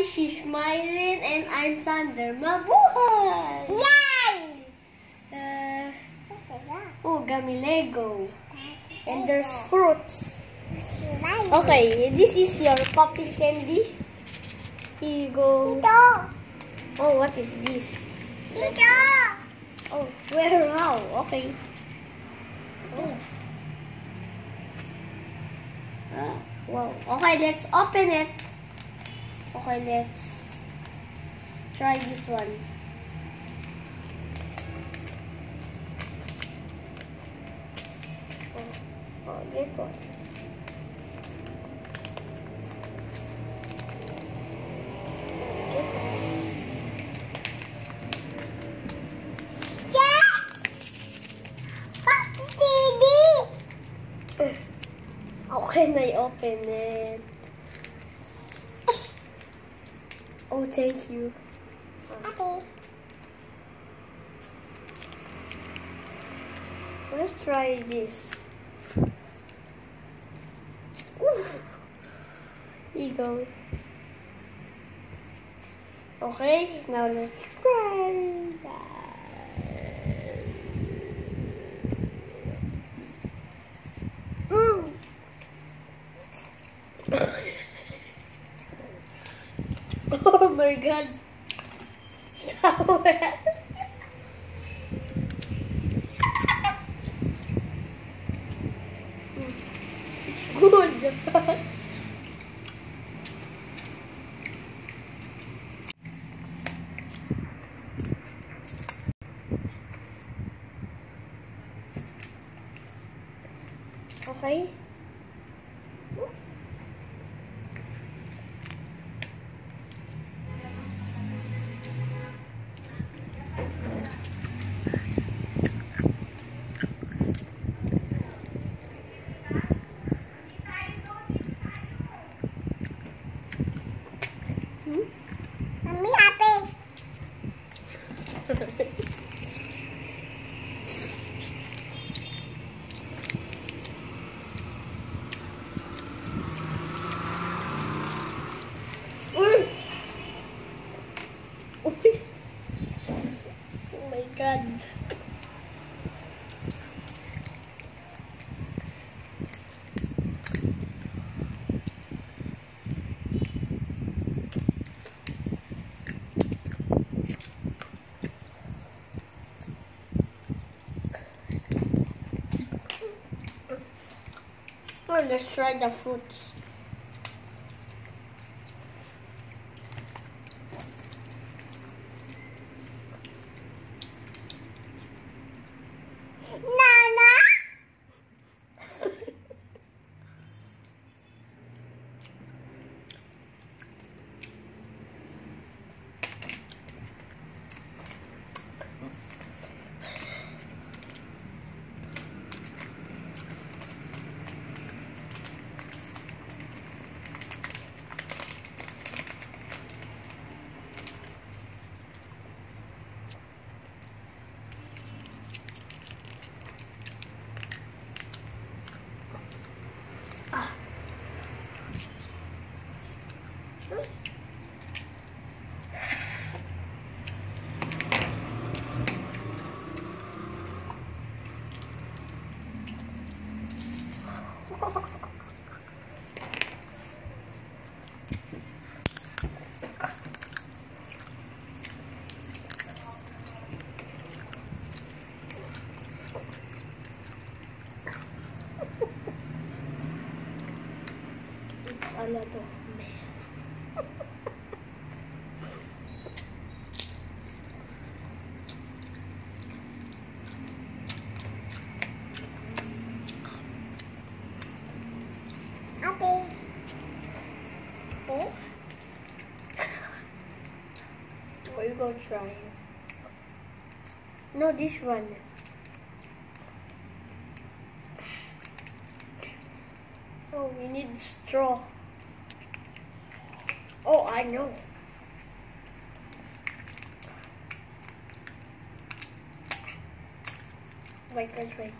Hi, she's Myron and I'm Sander. Mabuhay! Yay! Uh, oh, gummy Lego. And there's fruits. Okay, this is your puppy candy. Here you go. Dito! Oh, what is this? Dito! Oh, where? How? Okay. Oh. Ah, wow. Okay, let's open it. Okay, let's try this one. Oh, oh this one. This one. Yes! Papi Didi! How can I open it? Oh, thank you. Okay. Let's try this. Ooh. Here you go. Okay, now let's try that. Mm. oh my god. Sour. perfect. Let's try the fruits. It's a lot man. Oh. Oh, you go try. No, this one. Oh, we need straw. Oh, I know. Wait, wait, wait.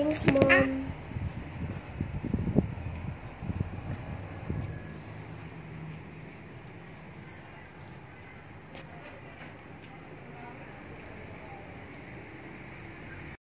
Thanks, Mom.